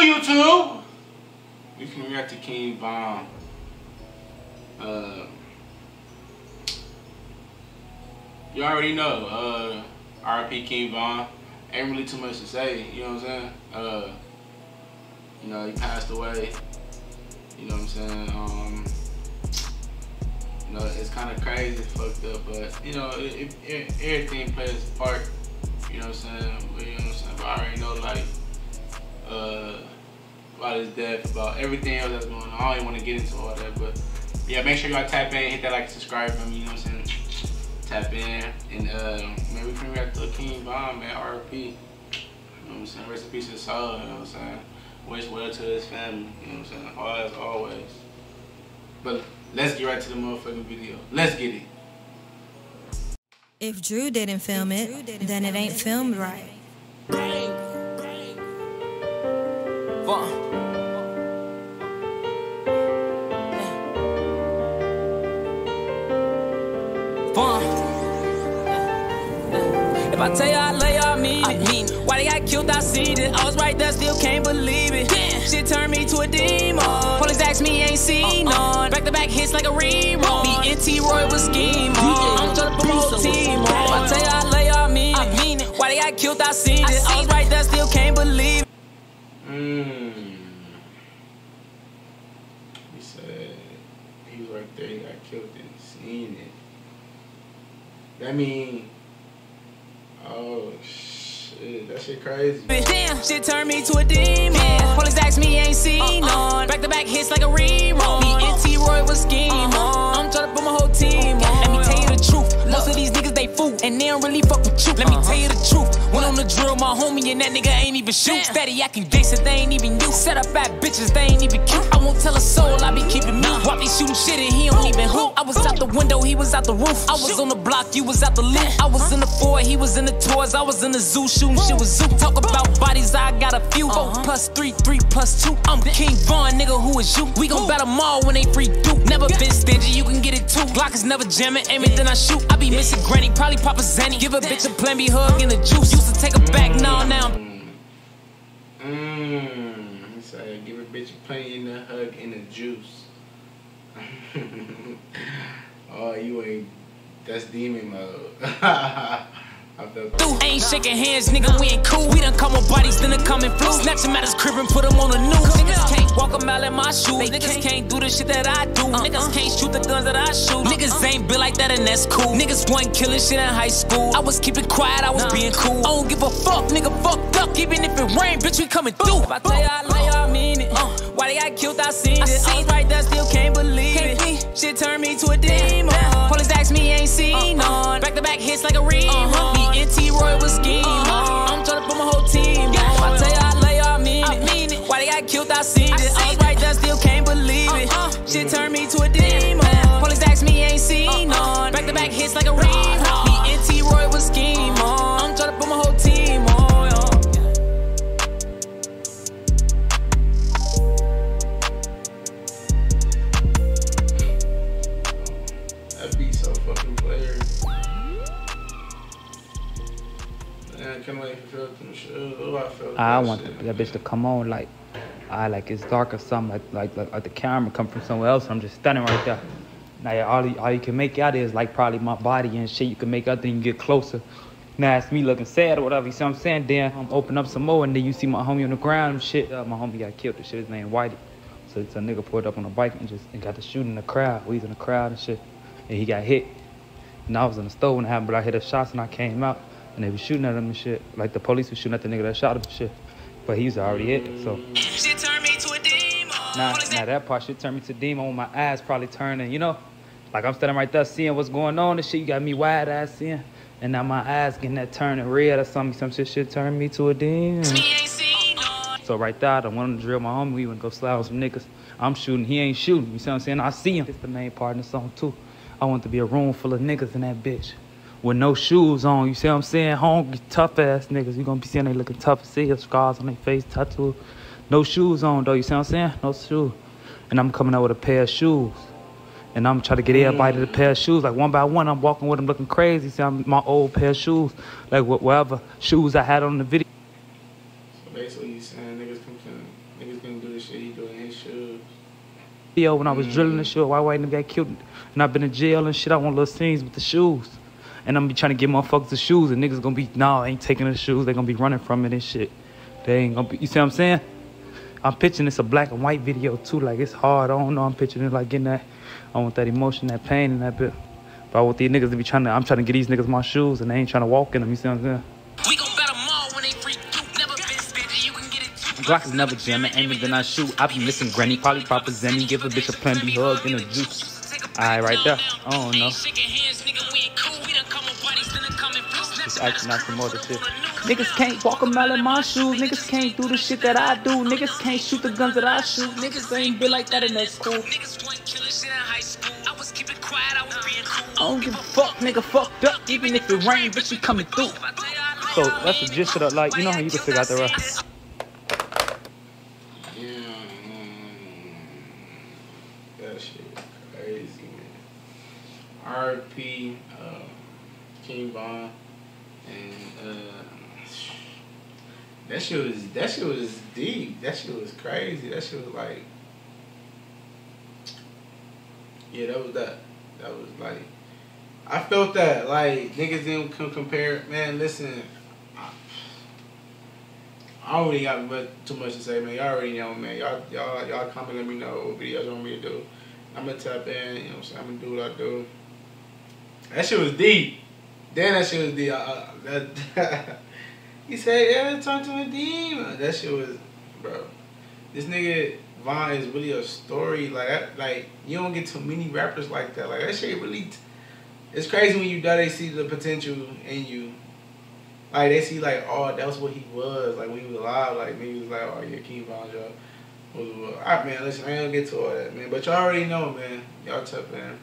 new YouTube? We can react to King Von. Uh, you already know. Uh, R.I.P. King Von. Ain't really too much to say. You know what I'm saying? Uh, you know he passed away. You know what I'm saying? Um, you know it's kind of crazy, fucked up, but you know it, it, everything plays a part. You know what I'm saying? But, you know what I'm saying? But I already know like uh, about his death, about everything else that's going on. I don't even want to get into all that, but yeah, make sure y'all tap in, hit that like subscribe for me. You know what I'm saying? Tap in and uh, man, we finna react to King Von, man. RP. You know what I'm saying? Rest in peace his soul. You know what I'm saying? Wish well to his family. You know what I'm saying? All as always. But let's get right to the motherfucking video. Let's get it. If Drew didn't film it, then it ain't filmed right. If I tell you I love you, I mean it. I mean it. Why they got killed, I seen it. I was right there, still can't believe it. Damn. Shit turned me to a demon. Police asked me, ain't seen uh, uh. none. Back to back hits like a rerun. Me and T Roy was scheme I'm trying to put my whole team on. If I tell you I love you, I mean. I mean it. Why they got killed, I seen it. I, I was right there, still can't believe it. Mmm. He said he was right there, he got killed and seen it. That mean Oh shit, that shit crazy. Damn, shit turned me to a demon. Police asked me, ain't seen uh, uh, none. Back to back hits like a rerun. Me and T Roy was scheme and they don't really fuck with you. Let me tell you the truth. Went on the drill, my homie and that nigga ain't even shoot. Steady acting gangsta, they ain't even you. Set up bad bitches, they ain't even cute. I won't tell a soul, I be keeping me. Why be shooting shit and he don't even hoop? I was out the window, he was out the roof. I was on the block, you was out the loop. I was in the Ford, he was in the tours. I was in the zoo shooting shit with zoo. Talk about bodies, I got a few. Four uh-huh. plus three, three plus two. I'm King Von, nigga, who is you? We gon' battle them all when they free do. Never been stingy, you can get it too. Glock is never jamming, aim it, then I shoot. I be missing granny, probably Papa Xanny. Give a bitch a plan, be hug in the juice. Used to take a back, mm. now, now. Mmm. Said, give a bitch a plan in the hug in the juice. oh, you ain't. That's demon mode. Ain't shaking hands, nigga, we ain't cool. We done come with bodies, then it come in flu. Snatch him at his crib and put him on the news. Niggas can't walk a mile in my shoes. Niggas can't do the shit that I do. Uh-uh. Niggas can't shoot the guns that I shoot. Niggas ain't built like that and that's cool. Niggas wasn't killing shit in high school. I was keeping quiet, I was being cool. I don't give a fuck, nigga, fucked up. Even if it rain, bitch, we coming through. If I tell you I love I mean it. Uh, why they got killed, I seen it. I was right there, still can't believe it. Shit turned me to a demon. Police asked me, ain't seen none. Back to back hits like a rerun. Back hits like a rerun. Me and T Roy was scheme. I'm trying to put my whole team on. That beat so fucking player. Man, can't wait for them shit. Oh, I felt I want shit. that bitch to come on like, I like it's dark or something like like like, like the camera come from somewhere else. I'm just standing right there. Now all you, all you can make out is like probably my body and shit. You can make other then you get closer. Now it's me looking sad or whatever. You see what I'm saying? Then I'm open up some more and then you see my homie on the ground and shit. Uh, my homie got killed. The shit his name Whitey. So it's a nigga pulled up on a bike and just and got to shooting the crowd. We was in the crowd and shit. And he got hit. And I was in the store when it happened, but I hit the shots and I came out and they was shooting at him and shit. Like the police was shooting at the nigga that shot him and shit. But he was already hit, so. Shit turned me to a demon. Now, now that part shit turned me to a demon when my eyes probably turning, you know? Like I'm standing right there seeing what's going on and shit. You got me wide eyes seeing. And now my eyes getting that turning red or something. Some shit shit turned me to a demon. Me ain't seen none. So right there, I done went on the drill my homie. We went go slide with some niggas. I'm shooting, he ain't shooting. You see what I'm saying? I see him. It's the main part in the song too. I want to be a room full of niggas in that bitch. With no shoes on, you see what I'm saying? Hungry, tough ass niggas. You gonna be seeing they looking tough as hell, scars on their face, tattoo. No shoes on though, you see what I'm saying? No shoes. And I'm coming out with a pair of shoes. And I'm trying to get everybody to the pair of shoes. Like one by one, I'm walking with them looking crazy. See, I'm my old pair of shoes. Like whatever shoes I had on the video. So basically, you saying niggas come to niggas gonna do the shit he doing in his shoes. Yo, when I was drilling mm. the shit, why white nigga got killed and I've been in jail and shit. I want little scenes with the shoes. And I'm be trying to get motherfuckers the shoes and niggas gonna be, nah, I ain't taking the shoes. They gonna be running from it and shit. They ain't gonna be, you see what I'm saying? I'm pitching this a black and white video too. Like it's hard. I don't know. I'm pitching it like getting that. I want that emotion, that pain, and that bit. But I want these niggas to be trying to. I'm trying to get these niggas my shoes, and they ain't trying to walk in them. You see what I'm saying? We gon' bet 'em all when they free you. Never been stingy, you can get it too. Glock is never jamming, aiming then I shoot. I be missing granny, probably proper zenny. Give a bitch a plan, be hugged in a juice. Alright, right there. I don't know. Just acting out some other shit. Niggas can't walk a mile in my shoes. Niggas can't do the shit that I do. Niggas can't shoot the guns that I shoot. Niggas ain't built like that and that's cool. I don't give a fuck, nigga fucked up. Even if it rain, bitch, you coming through. So that's the gist of the, like, you know how you can figure out the rest. Yeah, that shit crazy, man. R.P. Uh, King Von, and uh, that shit was that shit was deep. That shit was crazy. That shit was like, yeah, that was that. That was like, I felt that like niggas didn't com- compare. Man, listen. I- I don't got much, too much to say, man. Y'all already know, man. Y'all, y'all, y'all comment, let me know what videos you want me to do. I'm gonna tap in, you know what I'm saying? I'm gonna do what I do. That shit was deep. Damn, that shit was deep. Uh, that, he said, yeah, turn to a demon. That shit was, bro. This nigga Von is really a story. Like, that, like you don't get too many rappers like that. Like that shit really. It's crazy when you die. They see the potential in you. Like they see like, oh, that was what he was. Like when he was alive, like niggas was like, oh yeah, King Von Joe. Alright, man. Listen, I ain't gonna get to all that, man. But y'all already know, man. Y'all tough, man.